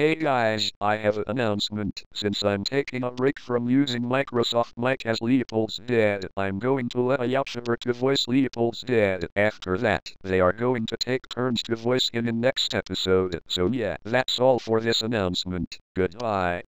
Hey guys, I have an announcement. Since I'm taking a break from using Microsoft Mike as Leopold's dad, I'm going to let a YouTuber to voice Leopold's dad. After that, they are going to take turns to voice him in next episode. So yeah, that's all for this announcement. Goodbye.